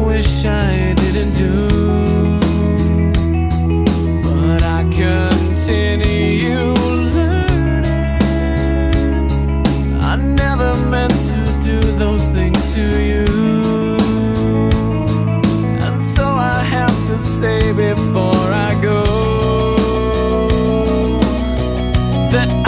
wish I didn't do. But I continue learning. I never meant to do those things to you. And so I have to say before I go that.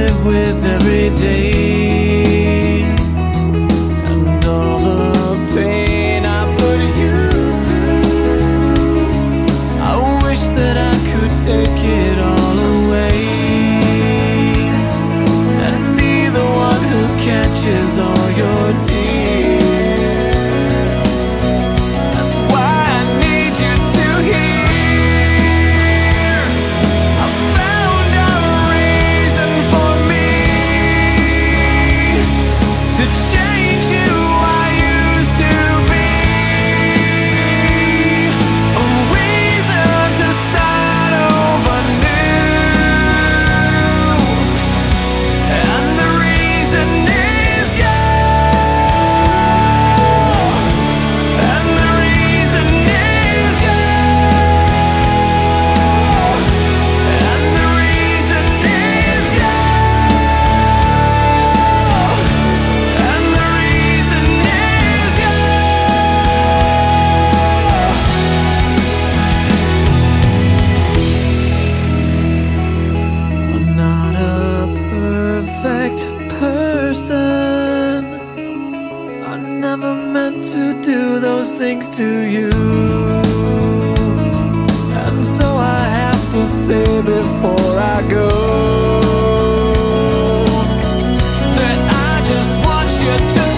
live with every day. never meant to do those things to you. And so I have to say before I go That I just want you to